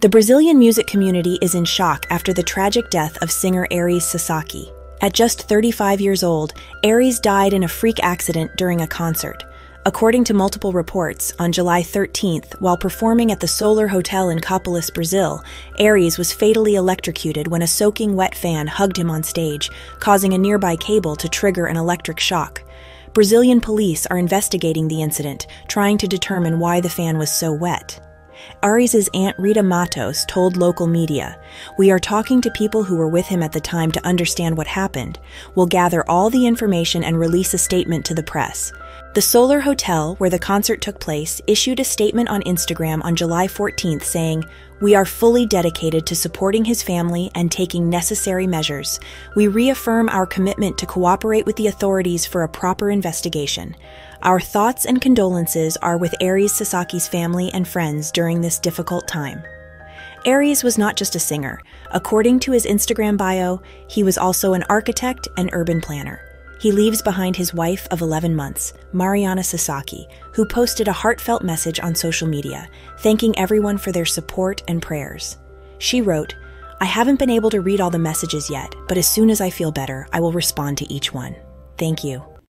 The Brazilian music community is in shock after the tragic death of singer Ayres Sasaki. At just 35 years old, Ayres died in a freak accident during a concert. According to multiple reports, on July 13th, while performing at the Solar Hotel in Copoulos, Brazil, Ayres was fatally electrocuted when a soaking wet fan hugged him on stage, causing a nearby cable to trigger an electric shock. Brazilian police are investigating the incident, trying to determine why the fan was so wet. Ayres' aunt Rita Matos told local media, We are talking to people who were with him at the time to understand what happened. We'll gather all the information and release a statement to the press. The Solar Hotel, where the concert took place, issued a statement on Instagram on July 14th saying, We are fully dedicated to supporting his family and taking necessary measures. We reaffirm our commitment to cooperate with the authorities for a proper investigation. Our thoughts and condolences are with Ayres Sasaki's family and friends during this difficult time. Ayres was not just a singer. According to his Instagram bio, he was also an architect and urban planner. He leaves behind his wife of 11 months, Mariana Sasaki, who posted a heartfelt message on social media, thanking everyone for their support and prayers. She wrote, I haven't been able to read all the messages yet, but as soon as I feel better, I will respond to each one. Thank you.